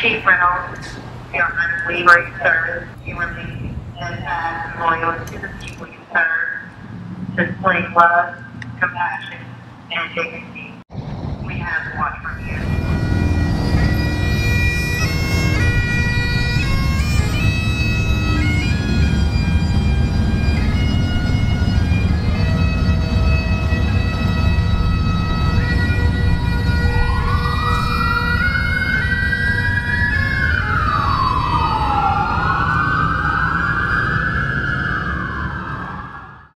Chief Reynolds, your unwavering service, your amazing impact, uh, to the people you serve, displaying love, compassion, and dignity. We have one.